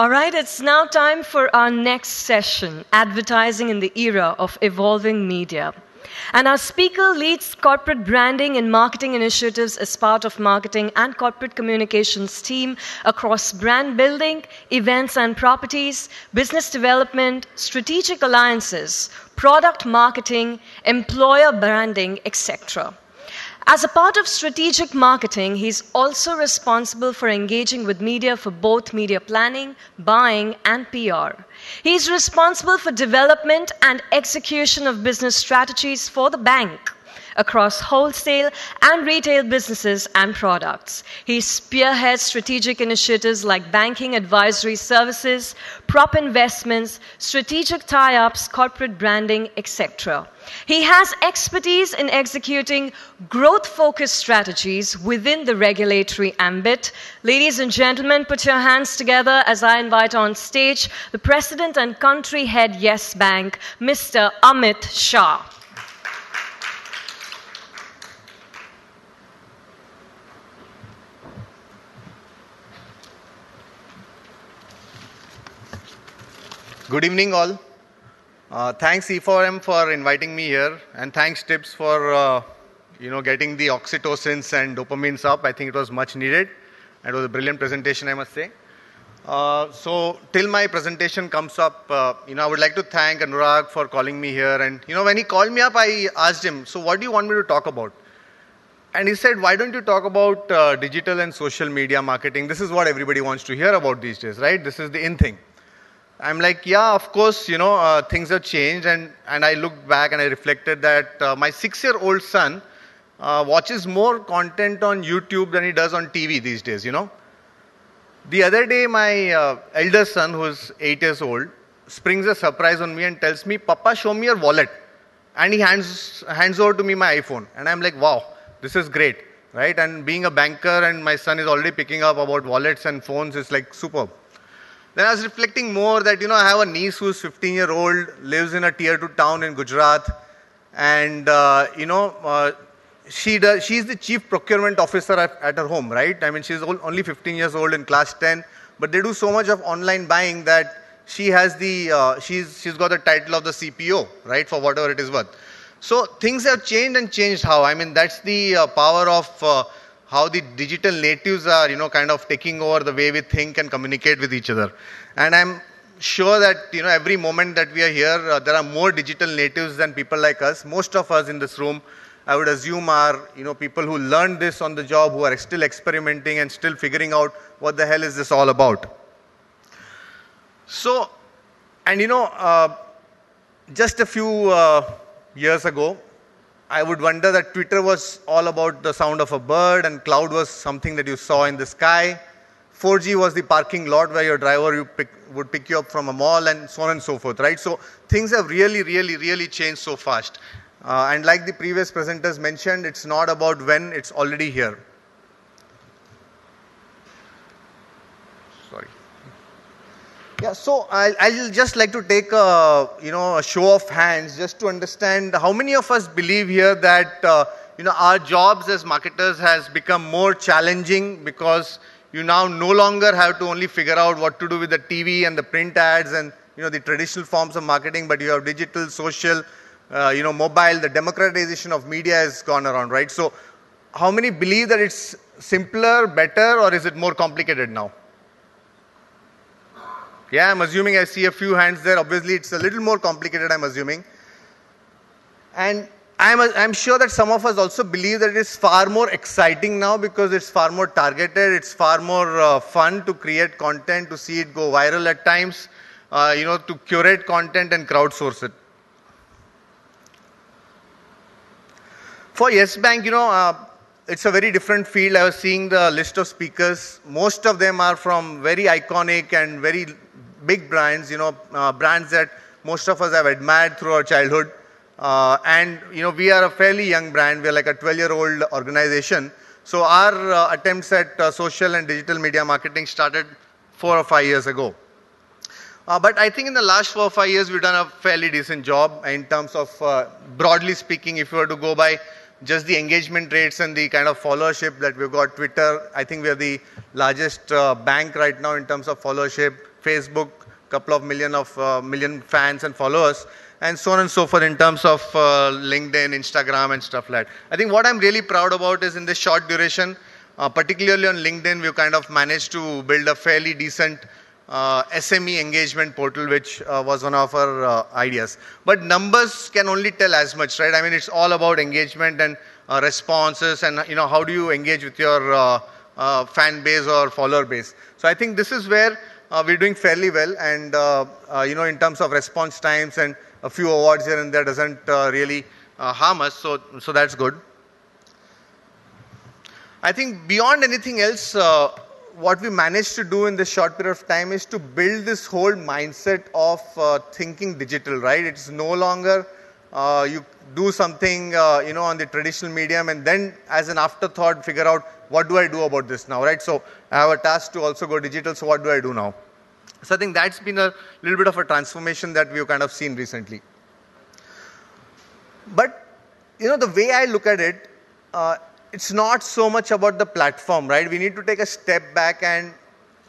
All right, it's now time for our next session Advertising in the Era of Evolving Media. And our speaker leads corporate branding and marketing initiatives as part of marketing and corporate communications team across brand building, events and properties, business development, strategic alliances, product marketing, employer branding, etc. As a part of strategic marketing, he's also responsible for engaging with media for both media planning, buying, and PR. He's responsible for development and execution of business strategies for the bank across wholesale and retail businesses and products. He spearheads strategic initiatives like banking advisory services, prop investments, strategic tie ups, corporate branding, etc. He has expertise in executing growth focused strategies within the regulatory ambit. Ladies and gentlemen, put your hands together as I invite on stage the President and Country Head Yes Bank, Mr. Amit Shah. Good evening, all. Uh, thanks E4M for inviting me here, and thanks Tips for uh, you know getting the oxytocins and dopamines up. I think it was much needed. It was a brilliant presentation, I must say. Uh, so till my presentation comes up, uh, you know, I would like to thank Anurag for calling me here. And you know, when he called me up, I asked him, "So what do you want me to talk about?" And he said, "Why don't you talk about uh, digital and social media marketing? This is what everybody wants to hear about these days, right? This is the in thing." I'm like, yeah, of course, you know, uh, things have changed. And, and I looked back and I reflected that uh, my six year old son uh, watches more content on YouTube than he does on TV these days, you know. The other day, my uh, elder son, who's eight years old, springs a surprise on me and tells me, Papa, show me your wallet. And he hands, hands over to me my iPhone. And I'm like, wow, this is great, right? And being a banker and my son is already picking up about wallets and phones is like superb. Then I was reflecting more that, you know, I have a niece who's 15 year old, lives in a tier 2 town in Gujarat, and, uh, you know, uh, she does, she's the chief procurement officer at, at, her home, right? I mean, she's only 15 years old in class 10, but they do so much of online buying that she has the, uh, she's, she's got the title of the CPO, right, for whatever it is worth. So things have changed and changed how? I mean, that's the uh, power of uh, how the digital natives are, you know, kind of taking over the way we think and communicate with each other. And I'm sure that, you know, every moment that we are here, uh, there are more digital natives than people like us. Most of us in this room, I would assume, are, you know, people who learned this on the job, who are still experimenting and still figuring out what the hell is this all about. So, and you know, uh, just a few uh, years ago, I would wonder that Twitter was all about the sound of a bird and cloud was something that you saw in the sky. 4G was the parking lot where your driver pick, would pick you up from a mall and so on and so forth, right? So things have really, really, really changed so fast. Uh, and like the previous presenters mentioned, it's not about when, it's already here. Yeah, so I'll, I'll, just like to take a, you know, a show of hands just to understand how many of us believe here that, uh, you know, our jobs as marketers has become more challenging because you now no longer have to only figure out what to do with the TV and the print ads and, you know, the traditional forms of marketing, but you have digital, social, uh, you know, mobile, the democratization of media has gone around, right? So how many believe that it's simpler, better, or is it more complicated now? Yeah, I'm assuming I see a few hands there. Obviously, it's a little more complicated, I'm assuming. And I'm, I'm sure that some of us also believe that it is far more exciting now because it's far more targeted, it's far more uh, fun to create content, to see it go viral at times, uh, you know, to curate content and crowdsource it. For Yes Bank, you know, uh, it's a very different field. I was seeing the list of speakers. Most of them are from very iconic and very big brands, you know, uh, brands that most of us have admired through our childhood. Uh, and, you know, we are a fairly young brand. We're like a 12 year old organization. So our uh, attempts at uh, social and digital media marketing started four or five years ago. Uh, but I think in the last four or five years, we've done a fairly decent job in terms of, uh, broadly speaking, if you were to go by just the engagement rates and the kind of followership that we've got. Twitter, I think we are the largest bank right now in terms of followership Facebook, couple of million of uh, million fans and followers, and so on and so forth in terms of uh, LinkedIn, Instagram, and stuff like that. I think what I'm really proud about is in this short duration, uh, particularly on LinkedIn, we've kind of managed to build a fairly decent uh, SME engagement portal, which uh, was one of our uh, ideas. But numbers can only tell as much, right? I mean, it's all about engagement and responses, and you know, how do you engage with your fan base or follower base? So I think this is where we're doing fairly well, and you know, in terms of response times and a few awards here and there doesn't really harm us. So, so that's good. I think beyond anything else, uh, what we managed to do in this short period of time is to build this whole mindset of uh, thinking digital, right? It's no longer uh, you do something, uh, you know, on the traditional medium and then as an afterthought figure out what do I do about this now, right? So I have a task to also go digital, so what do I do now? So I think that's been a little bit of a transformation that we've kind of seen recently. But, you know, the way I look at it, uh, it's not so much about the platform, right? We need to take a step back and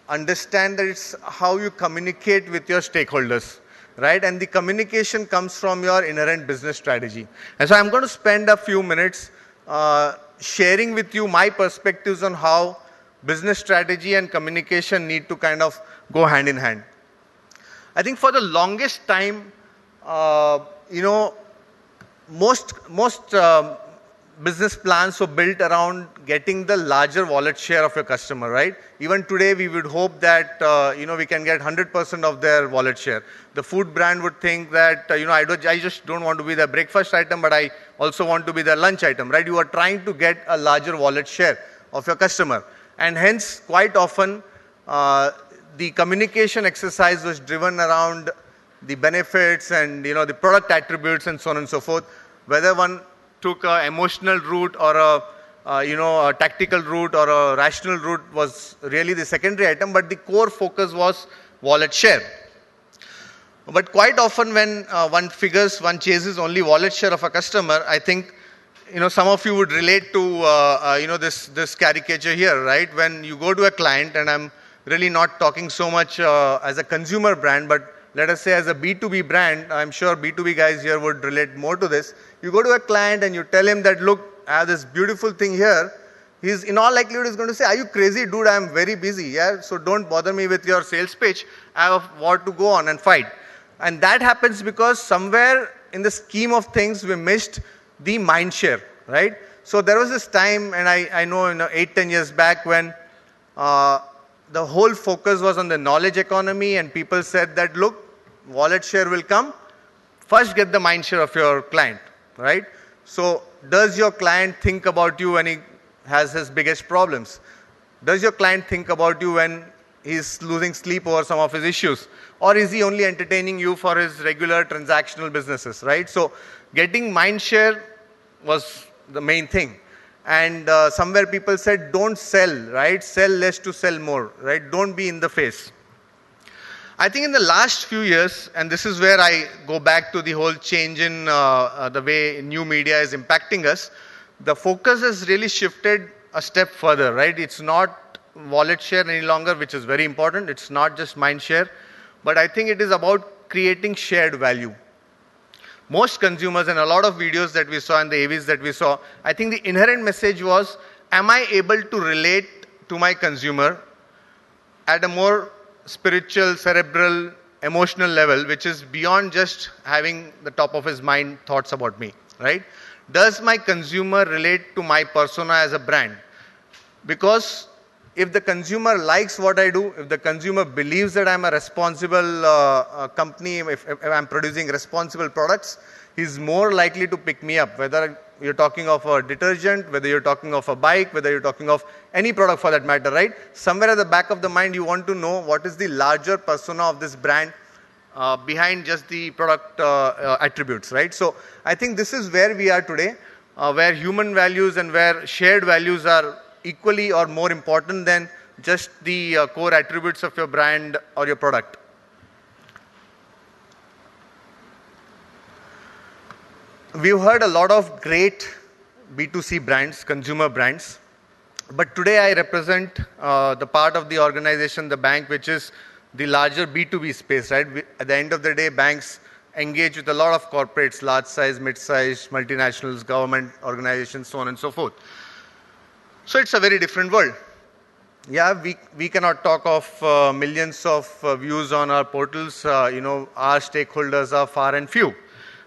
understand that it's how you communicate with your stakeholders, right? And the communication comes from your inherent business strategy. And so I'm going to spend a few minutes uh, sharing with you my perspectives on how business strategy and communication need to kind of go hand in hand. I think for the longest time, uh, you know, most most um, business plans were built around getting the larger wallet share of your customer, right? Even today, we would hope that uh, you know we can get 100% of their wallet share. The food brand would think that uh, you know I, don't, I just don't want to be the breakfast item, but I also want to be the lunch item, right? You are trying to get a larger wallet share of your customer, and hence quite often uh, the communication exercise was driven around the benefits and you know the product attributes and so on and so forth. Whether one took an emotional route or a uh, you know, a tactical route or a rational route was really the secondary item, but the core focus was wallet share. But quite often when uh, one figures, one chases only wallet share of a customer, I think, you know, some of you would relate to, uh, uh you know, this, this caricature here, right? When you go to a client, and I'm really not talking so much uh, as a consumer brand, but let us say as a B2B brand, I'm sure B2B guys here would relate more to this. You go to a client and you tell him that, look, I have this beautiful thing here. He's in all likelihood is going to say, are you crazy, dude? I'm very busy. Yeah, so don't bother me with your sales pitch. I have a war to go on and fight. And that happens because somewhere in the scheme of things, we missed the mind share, right? So there was this time, and I, I know, you know, eight, ten years back when uh, the whole focus was on the knowledge economy, and people said that, look, wallet share will come. First, get the mind share of your client, right? So, does your client think about you when he has his biggest problems? Does your client think about you when he's losing sleep over some of his issues? Or is he only entertaining you for his regular transactional businesses, right? So, getting mind share was the main thing and uh, somewhere people said don't sell right? Sell less to sell more right? Don't be in the face. I think in the last few years and this is where i go back to the whole change in uh, uh, the way new media is impacting us the focus has really shifted a step further right? It's not wallet share any longer which is very important. It's not just mind share but i think it is about creating shared value most consumers and a lot of videos that we saw and the AVs that we saw, I think the inherent message was, am I able to relate to my consumer at a more spiritual, cerebral, emotional level, which is beyond just having the top of his mind thoughts about me, right? Does my consumer relate to my persona as a brand? Because if the consumer likes what I do, if the consumer believes that I'm a responsible uh, uh, company, if, if, I'm producing responsible products, he's more likely to pick me up. Whether you're talking of a detergent, whether you're talking of a bike, whether you're talking of any product for that matter, right? Somewhere at the back of the mind, you want to know what is the larger persona of this brand uh, behind just the product uh, uh, attributes, right? So I think this is where we are today, uh, where human values and where shared values are equally or more important than just the uh, core attributes of your brand or your product. We've heard a lot of great B2C brands, consumer brands, but today I represent uh, the part of the organization, the bank, which is the larger B2B space, right? We, at the end of the day, banks engage with a lot of corporates, large size, mid size, multinationals, government organizations, so on and so forth. So it's a very different world. Yeah, we, we cannot talk of uh, millions of uh, views on our portals. Uh, you know, our stakeholders are far and few,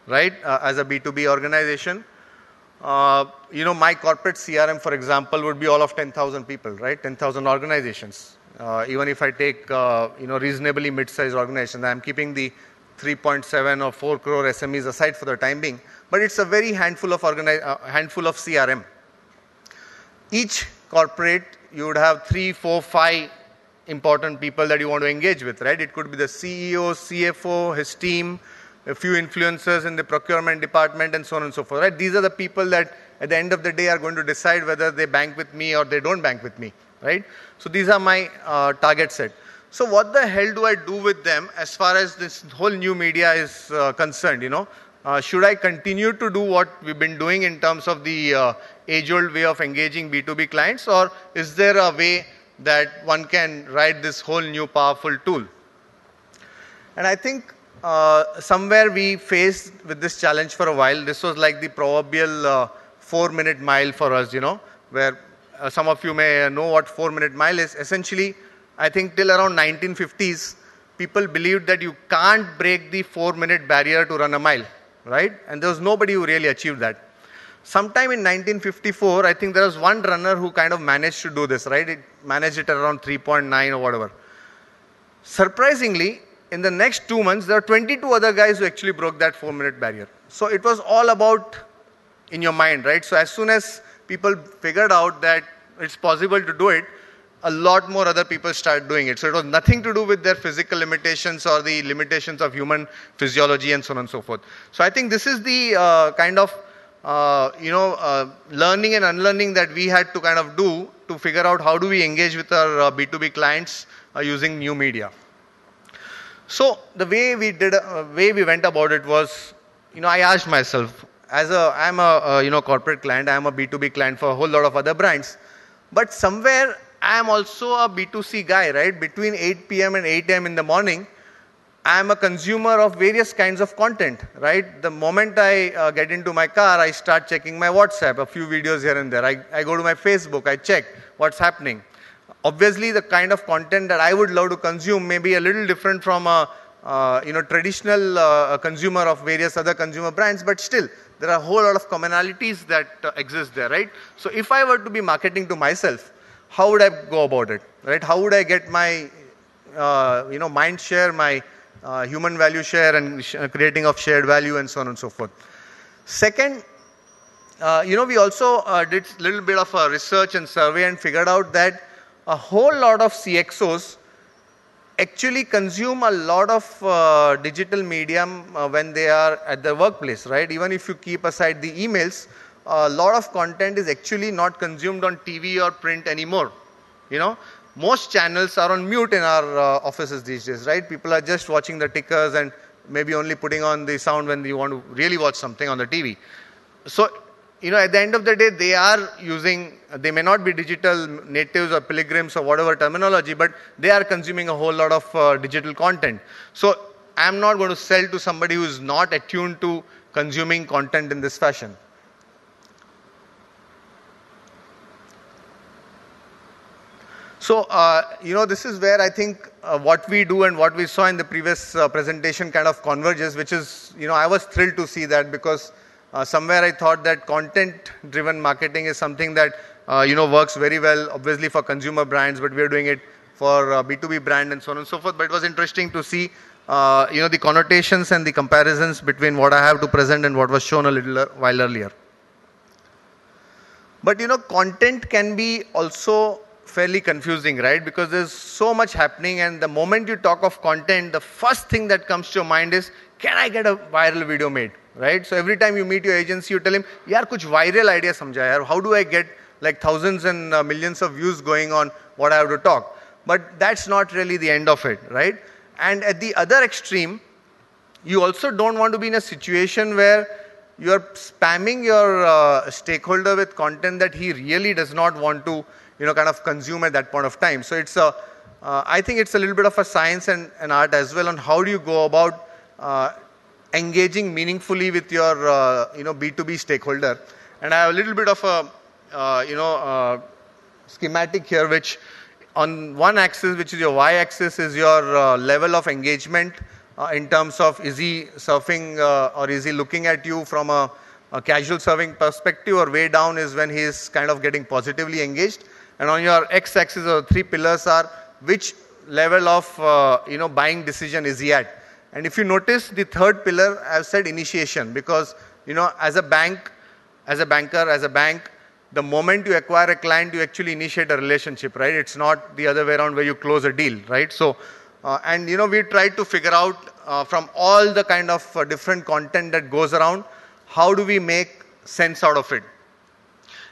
right? Uh, as a B2B organization. Uh, you know, my corporate CRM, for example, would be all of 10,000 people, right? 10,000 organizations. Uh, even if I take, you know, reasonably mid-sized organizations, I'm keeping the 3.7 or 4 crore SMEs aside for the time being. But it's a very handful of, organi- handful of CRM. Each corporate you would have three, four, five important people that you want to engage with, right? It could be the CEO, CFO, his team, a few influencers in the procurement department, and so on and so forth, right? These are the people that at the end of the day are going to decide whether they bank with me or they don't bank with me, right? So these are my uh, target set. So what the hell do I do with them as far as this whole new media is uh, concerned, you know? Uh, should I continue to do what we've been doing in terms of the uh, age old way of engaging B2B clients, or is there a way that one can write this whole new powerful tool? And I think uh, somewhere we faced with this challenge for a while. This was like the proverbial uh, four minute mile for us, you know, where uh, some of you may know what four minute mile is. Essentially, I think till around 1950s, people believed that you can't break the four minute barrier to run a mile, right? And there was nobody who really achieved that sometime in 1954, I think there was one runner who kind of managed to do this, right? It managed it around 3.9 or whatever. Surprisingly, in the next two months, there are 22 other guys who actually broke that four minute barrier. So it was all about in your mind, right? So as soon as people figured out that it's possible to do it, a lot more other people started doing it. So it was nothing to do with their physical limitations or the limitations of human physiology and so on and so forth. So I think this is the uh, kind of uh, you know, uh, learning and unlearning that we had to kind of do to figure out how do we engage with our uh, B2B clients uh, using new media. So the way we did, uh, way we went about it was, you know, I asked myself, as a, I'm a, you know corporate client, I'm a B2B client for a whole lot of other brands, but somewhere I'm also a B2C guy, right? Between 8 p.m. and 8 a.m. in the morning, I am a consumer of various kinds of content, right? The moment I uh, get into my car, I start checking my WhatsApp, a few videos here and there. I, I go to my Facebook, I check what's happening. Obviously, the kind of content that I would love to consume may be a little different from a uh, you know traditional uh, consumer of various other consumer brands, but still there are a whole lot of commonalities that uh, exist there, right? So if I were to be marketing to myself, how would I go about it, right? How would I get my uh, you know mind share, my uh, human value share and sh- uh, creating of shared value and so on and so forth. Second, uh, you know, we also uh, did a little bit of a research and survey and figured out that a whole lot of CXOs actually consume a lot of uh, digital medium uh, when they are at the workplace, right? Even if you keep aside the emails, a lot of content is actually not consumed on TV or print anymore. You know, most channels are on mute in our uh, offices these days, right? People are just watching the tickers and maybe only putting on the sound when you want to really watch something on the TV. So, you know, at the end of the day, they are using, they may not be digital natives or pilgrims or whatever terminology, but they are consuming a whole lot of uh, digital content. So, I'm not going to sell to somebody who is not attuned to consuming content in this fashion. So, uh, you know, this is where I think uh, what we do and what we saw in the previous uh, presentation kind of converges, which is, you know, I was thrilled to see that because uh, somewhere I thought that content driven marketing is something that, uh, you know, works very well, obviously for consumer brands, but we're doing it for B2B uh, brand and so on and so forth. But it was interesting to see, you know, the connotations and the comparisons between what I have to present and what was shown a little while earlier. But, you know, content can be also fairly confusing, right? Because there's so much happening, and the moment you talk of content, the first thing that comes to your mind is, can I get a viral video made? Right? So every time you meet your agency, you tell him, yaar, kuch viral idea samjha yaar. How do I get like thousands and uh, millions of views going on what I have to talk? But that's not really the end of it, right? And at the other extreme, you also don't want to be in a situation where you're spamming your uh, stakeholder with content that he really does not want to you know, kind of consume at that point of time. So it's a uh, I think it's a little bit of a science and an art as well on how do you go about uh, engaging meaningfully with your uh, you know B2B stakeholder. And I have a little bit of a uh, you know uh, schematic here, which on one axis, which is your y-axis, is your uh, level of engagement in terms of is he surfing or is he looking at you from a, a casual surfing perspective, or way down is when he is kind of getting positively engaged. And on your x-axis, the three pillars are which level of uh, you know buying decision is he at. And if you notice, the third pillar, I've said initiation because you know as a bank, as a banker, as a bank, the moment you acquire a client, you actually initiate a relationship, right? It's not the other way around where you close a deal, right? So, uh, and you know, we try to figure out uh, from all the kind of uh, different content that goes around, how do we make sense out of it?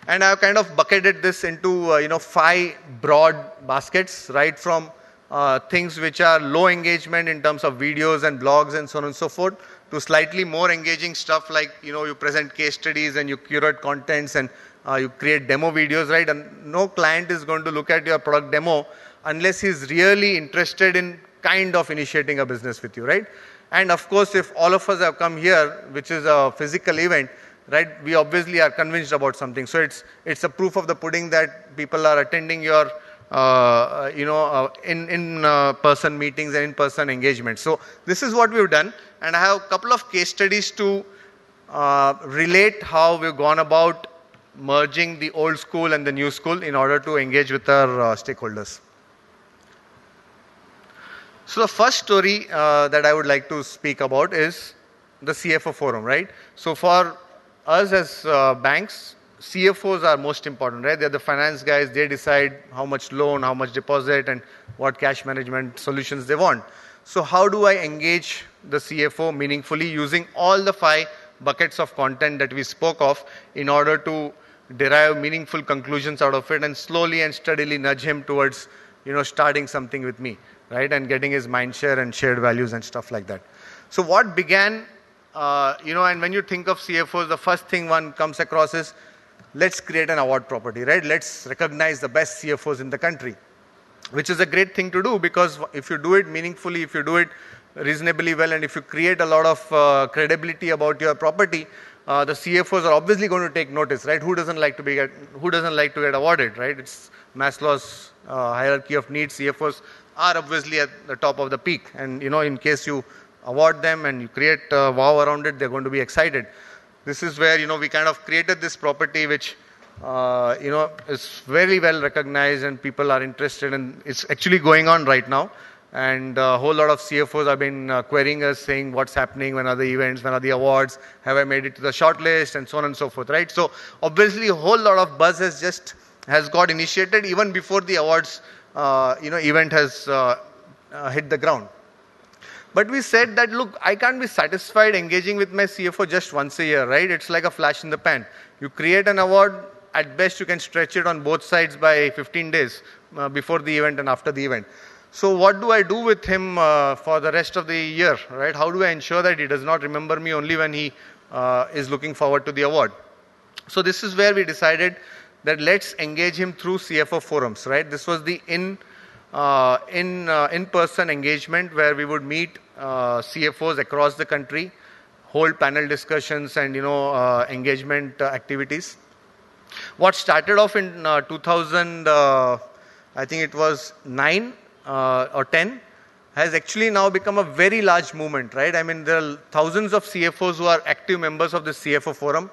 And I've kind of bucketed this into, uh, you know, five broad baskets, right? From uh, things which are low engagement in terms of videos and blogs and so on and so forth to slightly more engaging stuff like, you know, you present case studies and you curate contents and uh, you create demo videos, right? And no client is going to look at your product demo unless he's really interested in kind of initiating a business with you, right? And of course, if all of us have come here, which is a physical event, right, we obviously are convinced about something. So it's it's a proof of the pudding that people are attending your uh, you know, uh, in in uh, person meetings and in person engagement. So this is what we've done, and I have a couple of case studies to uh, relate how we've gone about merging the old school and the new school in order to engage with our uh, stakeholders. So the first story uh, that I would like to speak about is the CFO forum, right? So for us as uh, banks, CFOs are most important, right? They're the finance guys. They decide how much loan, how much deposit, and what cash management solutions they want. So how do I engage the CFO meaningfully using all the five buckets of content that we spoke of in order to derive meaningful conclusions out of it and slowly and steadily nudge him towards you know starting something with me right and getting his mind share and shared values and stuff like that so what began uh, you know and when you think of cfos the first thing one comes across is let's create an award property right let's recognize the best cfos in the country which is a great thing to do because if you do it meaningfully if you do it reasonably well and if you create a lot of uh, credibility about your property uh, the CFOs are obviously going to take notice, right? Who doesn't like to be get, who doesn't like to get awarded, right? It's Maslow's uh, hierarchy of needs. CFOs are obviously at the top of the peak, and you know, in case you award them and you create uh, wow around it, they're going to be excited. This is where you know we kind of created this property which. Uh, you know, is very well recognized and people are interested and it's actually going on right now and a whole lot of CFOs have been uh, querying us saying what's happening, when are the events, when are the awards, have I made it to the shortlist, and so on and so forth, right? So obviously a whole lot of buzz has just has got initiated even before the awards, uh, you know, event has uh hit the ground. But we said that look, I can't be satisfied engaging with my CFO just once a year, right? It's like a flash in the pan. You create an award, at best you can stretch it on both sides by 15 days uh, before the event and after the event. So what do I do with him uh, for the rest of the year, right? How do I ensure that he does not remember me only when he uh, is looking forward to the award? So this is where we decided that let's engage him through CFO forums, right? This was the in uh, in uh, in-person engagement where we would meet CFOs across the country, hold panel discussions and you know uh, engagement activities. What started off in 2000, I think it was nine uh, or 10 has actually now become a very large movement, right? I mean, there are thousands of CFOs who are active members of the CFO forum.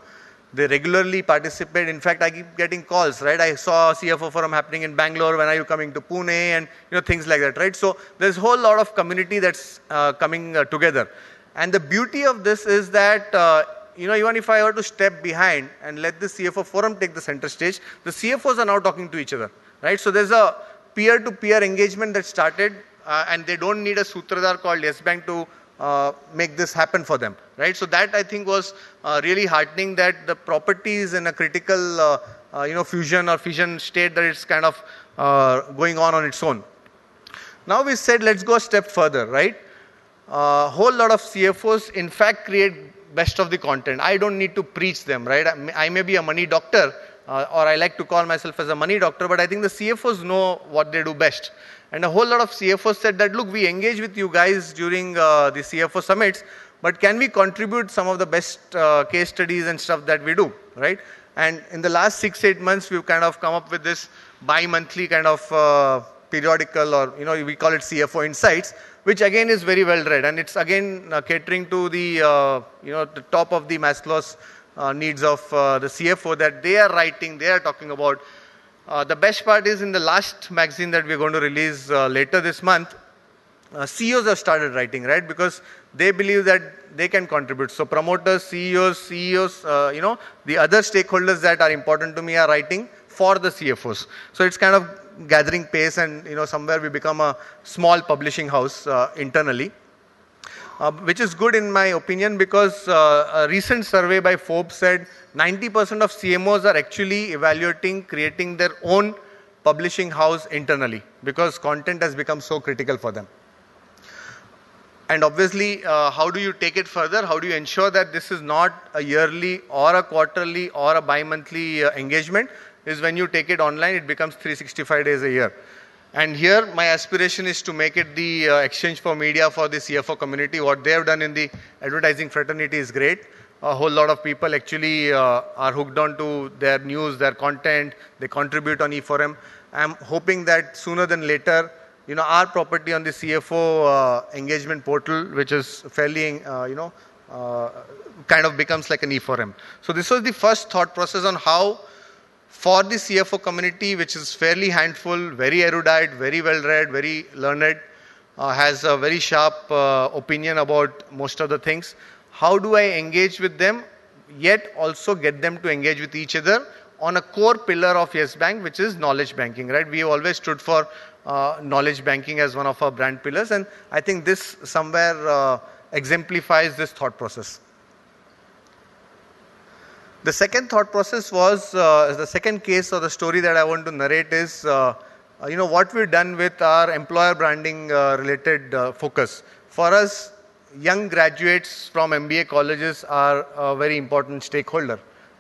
They regularly participate. In fact, I keep getting calls, right? I saw CFO forum happening in Bangalore. When are you coming to Pune? And you know things like that, right? So there's a whole lot of community that's uh, coming uh, together. And the beauty of this is that uh, you know even if I were to step behind and let the CFO forum take the center stage, the CFOs are now talking to each other, right? So there's a peer-to-peer engagement that started, uh, and they don't need a sutradhar called Yes Bank to uh, make this happen for them, right? So that I think was uh, really heartening that the property is in a critical, uh, uh, you know, fusion or fission state that it's kind of uh, going on on its own. Now we said let's go a step further, right? A whole lot of CFOs, in fact, create best of the content. I don't need to preach them, right? I may be a money doctor, uh, or I like to call myself as a money doctor, but I think the CFOs know what they do best. And a whole lot of CFOs said that, look, we engage with you guys during uh, the CFO summits, but can we contribute some of the best uh, case studies and stuff that we do, right? And in the last six, eight months, we've kind of come up with this bi-monthly kind of uh, periodical or, you know, we call it CFO Insights, which again is very well read. And it's again uh, catering to the, uh, you know, the top of the Maslow's needs of uh, the CFO that they are writing, they are talking about. Uh, the best part is in the last magazine that we're going to release uh, later this month, uh, CEOs have started writing, right? Because they believe that they can contribute. So promoters, CEOs, CEOs, uh, you know, the other stakeholders that are important to me are writing for the CFOs. So it's kind of gathering pace and, you know, somewhere we become a small publishing house uh, internally. Uh, which is good in my opinion because uh, a recent survey by Forbes said 90% of CMOs are actually evaluating creating their own publishing house internally because content has become so critical for them. And obviously, uh, how do you take it further? How do you ensure that this is not a yearly or a quarterly or a bi monthly uh, engagement? Is when you take it online, it becomes 365 days a year. And here, my aspiration is to make it the uh, exchange4media for the CFO community. What they have done in the advertising fraternity is great. A whole lot of people actually uh, are hooked on to their news, their content. They contribute on E4M. I'm hoping that sooner than later, you know, our property on the CFO uh, engagement portal, which is fairly, uh, you know, uh, kind of becomes like an E4M. So this was the first thought process on how for the CFO community, which is fairly handful, very erudite, very well read, very learned, uh, has a very sharp uh, opinion about most of the things. How do I engage with them, yet also get them to engage with each other on a core pillar of Yes Bank, which is knowledge banking, right? We have always stood for uh, knowledge banking as one of our brand pillars, and I think this somewhere uh, exemplifies this thought process. The second thought process was uh, the second case or the story that I want to narrate is uh, uh, you know what we've done with our employer branding uh, related uh, focus. For us, young graduates from MBA colleges are a very important stakeholder,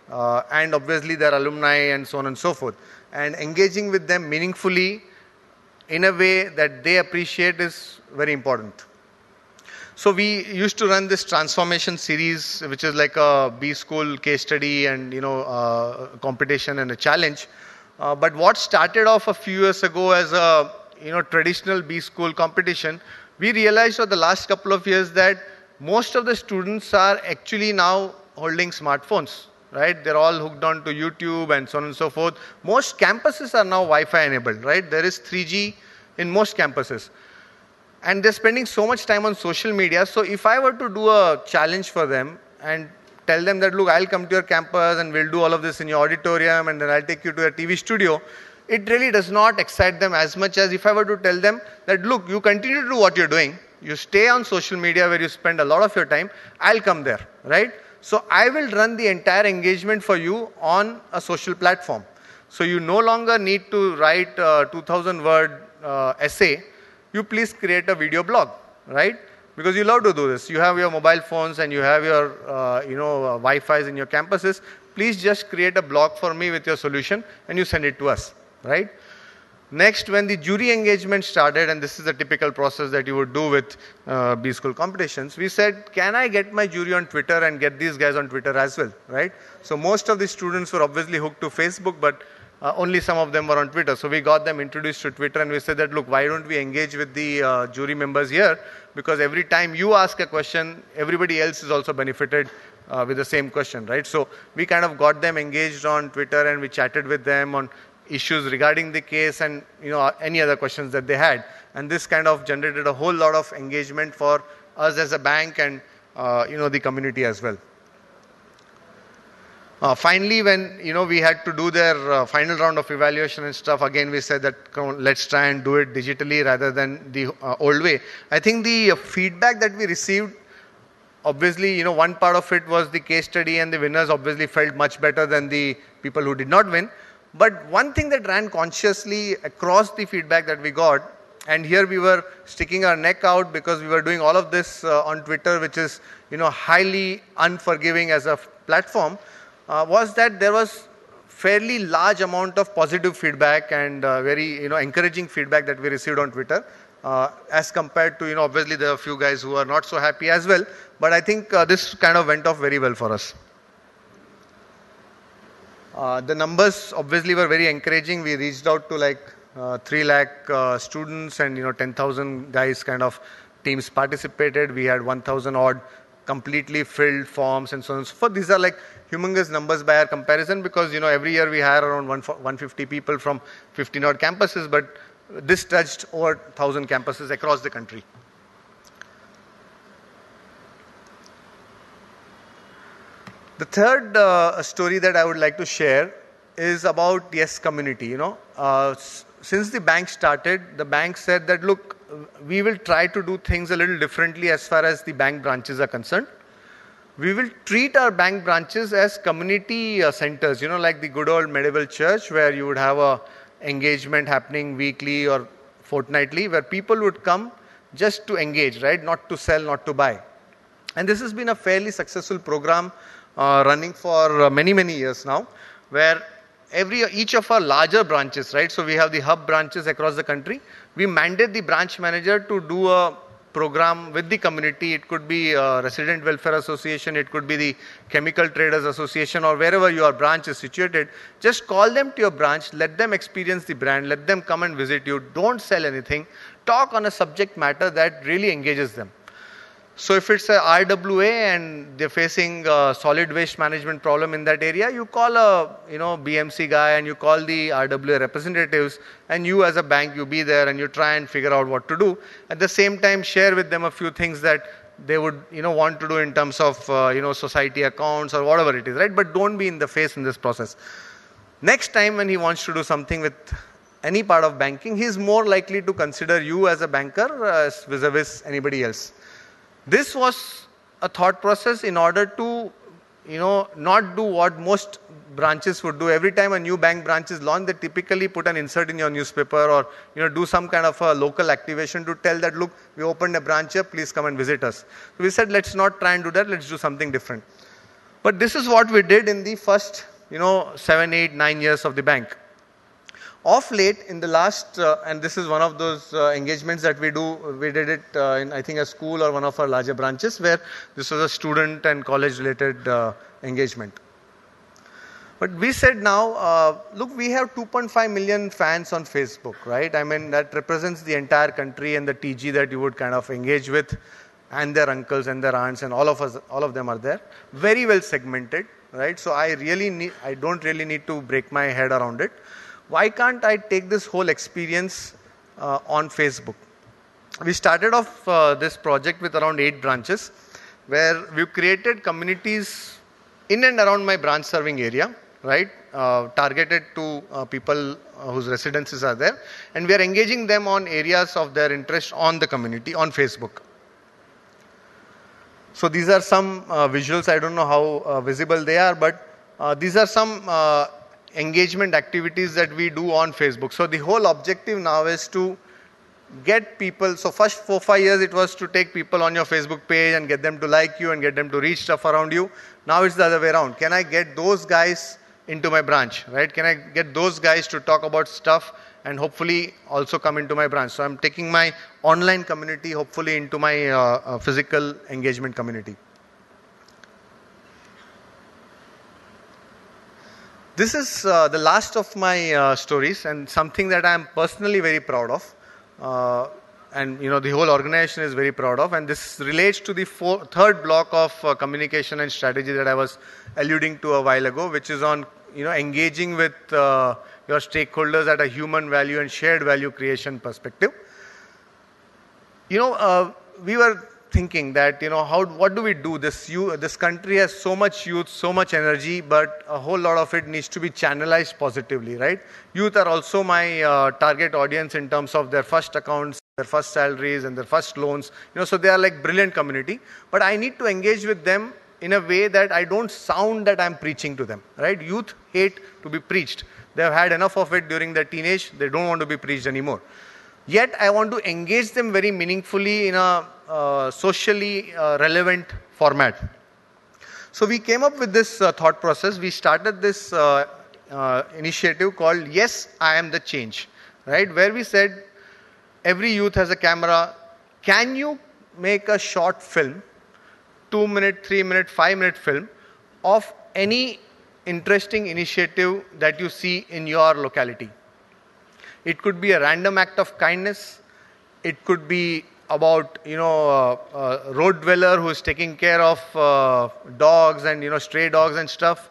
uh, and obviously their alumni and so on and so forth. And engaging with them meaningfully in a way that they appreciate is very important. So we used to run this transformation series, which is like a B school case study and you know uh, competition and a challenge. Uh, but what started off a few years ago as a you know traditional B school competition, we realized over the last couple of years that most of the students are actually now holding smartphones. Right, they're all hooked on to YouTube and so on and so forth. Most campuses are now Wi-Fi enabled. Right, there is 3G in most campuses and they're spending so much time on social media. So if I were to do a challenge for them and tell them that, look, I'll come to your campus and we'll do all of this in your auditorium and then I'll take you to a TV studio, it really does not excite them as much as if I were to tell them that, look, you continue to do what you're doing, you stay on social media where you spend a lot of your time, I'll come there, right? So I will run the entire engagement for you on a social platform. So you no longer need to write a 2000 word uh, essay you please create a video blog, right? Because you love to do this. You have your mobile phones and you have your, uh, you know, uh, Wi-Fi's in your campuses. Please just create a blog for me with your solution and you send it to us, right? Next, when the jury engagement started, and this is a typical process that you would do with uh, B school competitions, we said, can I get my jury on Twitter and get these guys on Twitter as well, right? So most of the students were obviously hooked to Facebook, but uh, only some of them were on Twitter. So we got them introduced to Twitter and we said that, look, why don't we engage with the uh, jury members here? Because every time you ask a question, everybody else is also benefited uh, with the same question, right? So we kind of got them engaged on Twitter and we chatted with them on issues regarding the case and you know any other questions that they had. And this kind of generated a whole lot of engagement for us as a bank and uh, you know the community as well. Uh, finally, when you know we had to do their uh, final round of evaluation and stuff, again we said that on, let's try and do it digitally rather than the uh, old way. I think the uh, feedback that we received, obviously, you know, one part of it was the case study, and the winners obviously felt much better than the people who did not win. But one thing that ran consciously across the feedback that we got, and here we were sticking our neck out because we were doing all of this uh, on Twitter, which is you know highly unforgiving as a platform uh, was that there was fairly large amount of positive feedback and uh, very you know encouraging feedback that we received on Twitter. Uh, as compared to you know obviously there are a few guys who are not so happy as well, but I think uh, this kind of went off very well for us. Uh, the numbers obviously were very encouraging. We reached out to like uh, 3 lakh uh, students and you know 10,000 guys kind of teams participated. We had 1,000 odd completely filled forms and so on and so forth. These are like humongous numbers by our comparison because you know every year we hire around 150 people from 15 odd campuses, but this touched over 1,000 campuses across the country. The third uh, story that I would like to share is about Yes Community. You know, uh, since the bank started, the bank said that look, we will try to do things a little differently as far as the bank branches are concerned. We will treat our bank branches as community uh, centers, you know, like the good old medieval church where you would have a engagement happening weekly or fortnightly where people would come just to engage, right? Not to sell, not to buy. And this has been a fairly successful program uh, running for uh, many, many years now, where every each of our larger branches, right? So we have the hub branches across the country. We mandate the branch manager to do a program with the community. It could be a resident welfare association, it could be the chemical traders association, or wherever your branch is situated. Just call them to your branch, let them experience the brand, let them come and visit you. Don't sell anything. Talk on a subject matter that really engages them. So if it's a RWA and they're facing a solid waste management problem in that area, you call a you know BMC guy and you call the RWA representatives, and you as a bank you be there and you try and figure out what to do. At the same time, share with them a few things that they would you know want to do in terms of uh, you know society accounts or whatever it is, right? But don't be in the face in this process. Next time when he wants to do something with any part of banking, he's more likely to consider you as a banker as vis-a-vis anybody else. This was a thought process in order to, you know, not do what most branches would do. Every time a new bank branch is launched, they typically put an insert in your newspaper or, you know, do some kind of a local activation to tell that, look, we opened a branch here, please come and visit us. So we said, let's not try and do that, let's do something different. But this is what we did in the first, you know, seven, eight, nine years of the bank. Of late, in the last, uh, and this is one of those uh, engagements that we do, we did it uh, in, I think, a school or one of our larger branches where this was a student and college related uh, engagement. But we said now, uh, look, we have 2.5 million fans on Facebook, right? I mean, that represents the entire country and the TG that you would kind of engage with, and their uncles and their aunts, and all of us, all of them are there. Very well segmented, right? So I really need, I don't really need to break my head around it why can't I take this whole experience uh, on Facebook? We started off uh, this project with around eight branches where we've created communities in and around my branch serving area, right? Uh, targeted to uh, people uh, whose residences are there. And we are engaging them on areas of their interest on the community on Facebook. So these are some uh, visuals. I don't know how visible they are, but these are some engagement activities that we do on Facebook. So the whole objective now is to get people. So first four five years it was to take people on your Facebook page and get them to like you and get them to reach stuff around you. Now it's the other way around. Can I get those guys into my branch, right? Can I get those guys to talk about stuff and hopefully also come into my branch? So I'm taking my online community hopefully into my uh, uh, physical engagement community. This is uh, the last of my uh, stories and something that I am personally very proud of. Uh, and you know the whole organization is very proud of and this relates to the four, third block of uh, communication and strategy that i was alluding to a while ago which is on you know engaging with uh, your stakeholders at a human value and shared value creation perspective you know uh, we were thinking that you know how what do we do? This you this country has so much youth so much energy but a whole lot of it needs to be channelized positively right? Youth are also my uh, target audience in terms of their first accounts their first salaries and their first loans you know so they are like brilliant community. But i need to engage with them in a way that i don't sound that i'm preaching to them right? Youth hate to be preached. They have had enough of it during their teenage they don't want to be preached anymore. Yet I want to engage them very meaningfully in a socially uh, relevant format. So we came up with this uh, thought process. We started this uh, uh, initiative called Yes, I Am the Change, right? Where we said every youth has a camera. Can you make a short film, two minute, three minute, five minute film of any interesting initiative that you see in your locality? It could be a random act of kindness. It could be about you know uh, uh, road dweller who is taking care of uh, dogs and you know stray dogs and stuff.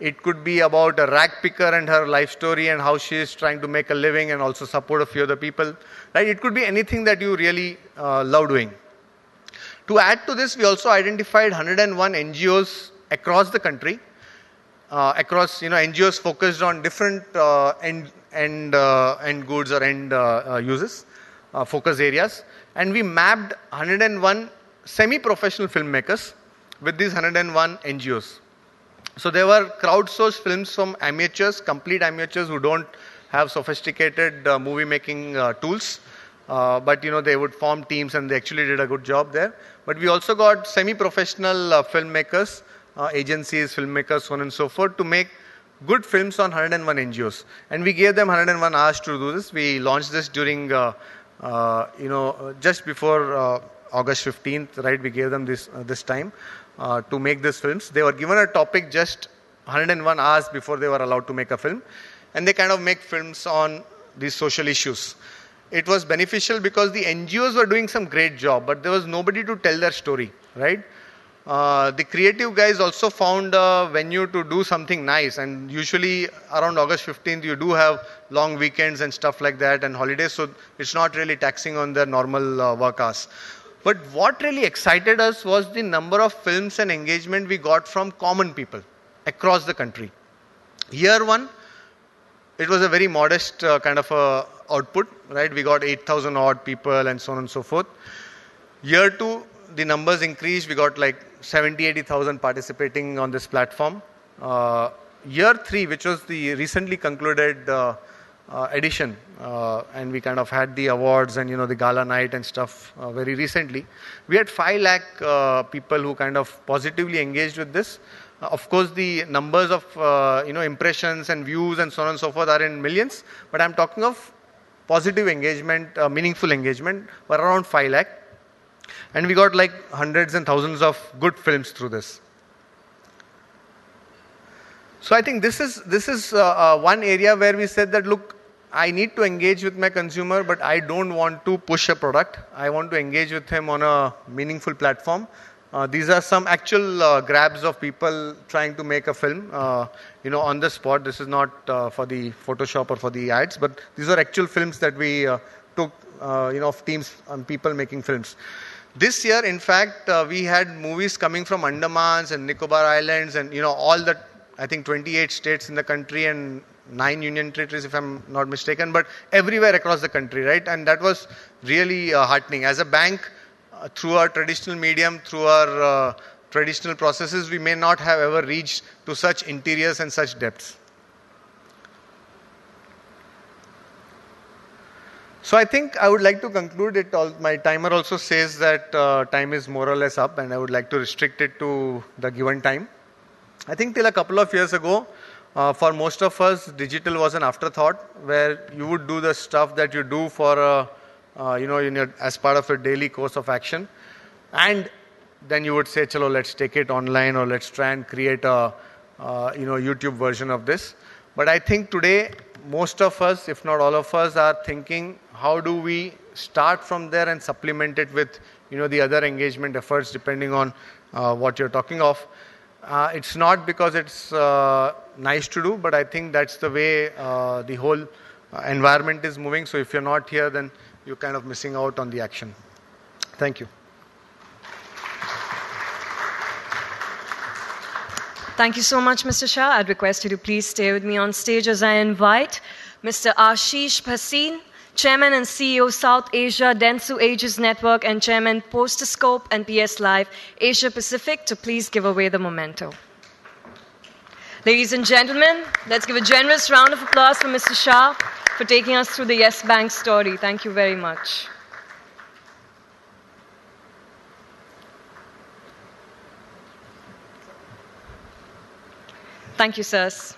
It could be about a rag picker and her life story and how she is trying to make a living and also support a few other people. Right? It could be anything that you really uh, love doing. To add to this, we also identified 101 NGOs across the country, uh, across you know NGOs focused on different uh, end end end goods or end uses, focus areas and we mapped 101 semi-professional filmmakers with these 101 NGOs. So there were crowdsourced films from amateurs, complete amateurs who don't have sophisticated uh, movie making uh, tools. Uh, but you know they would form teams and they actually did a good job there. But we also got semi-professional uh, filmmakers, uh, agencies, filmmakers, so on and so forth, to make good films on 101 NGOs. And we gave them 101 hours to do this. We launched this during uh, you know, uh, just before uh, August 15th, right, we gave them this, this time to make these films. They were given a topic just 101 hours before they were allowed to make a film. And they kind of make films on these social issues. It was beneficial because the NGOs were doing some great job, but there was nobody to tell their story, right? Uh, the creative guys also found a venue to do something nice. And usually around august 15th you do have long weekends and stuff like that and holidays. So it's not really taxing on their normal uh, work hours. But what really excited us was the number of films and engagement we got from common people across the country. Year one it was a very modest uh, kind of a output right? We got 8000 odd people and so on and so forth. Year two the numbers increased. We got like 70, 80,000 participating on this platform. Uh, year three, which was the recently concluded uh, uh, edition, uh, and we kind of had the awards and you know the gala night and stuff uh, very recently. We had five lakh people who kind of positively engaged with this. of course, the numbers of you know impressions and views and so on and so forth are in millions, but I'm talking of positive engagement, meaningful engagement, were around five lakh and we got like hundreds and thousands of good films through this. So I think this is this is uh, uh, one area where we said that look, I need to engage with my consumer, but I don't want to push a product. I want to engage with him on a meaningful platform. Uh, these are some actual uh, grabs of people trying to make a film, uh, you know, on the spot. This is not uh, for the Photoshop or for the ads, but these are actual films that we took, you know, of teams and people making films. This year, in fact, uh, we had movies coming from Andamans and Nicobar Islands and, you know, all the, I think, 28 states in the country and nine union territories, if I'm not mistaken, but everywhere across the country, right? And that was really uh, heartening. As a bank, uh, through our traditional medium, through our uh, traditional processes, we may not have ever reached to such interiors and such depths. So I think I would like to conclude it. All, my timer also says that uh, time is more or less up, and I would like to restrict it to the given time. I think till a couple of years ago, uh, for most of us, digital was an afterthought, where you would do the stuff that you do for, uh, uh you know, your, as part of a daily course of action, and then you would say, "Chalo, let's take it online, or let's try and create a, uh, you know, YouTube version of this." But I think today, most of us, if not all of us, are thinking how do we start from there and supplement it with you know the other engagement efforts depending on uh, what you're talking of. Uh, it's not because it's uh, nice to do but i think that's the way uh, the whole uh, environment is moving. So if you're not here then you're kind of missing out on the action. Thank you Thank you so much, Mr. Shah. I'd request you to please stay with me on stage as I invite Mr. Ashish Bhasin, Chairman and CEO South Asia Dentsu Aegis Network and Chairman Posterscope and PS Live Asia Pacific to please give away the memento. Ladies and gentlemen, let's give a generous round of applause for Mr. Shah for taking us through the Yes Bank story. Thank you very much. Thank you, sirs.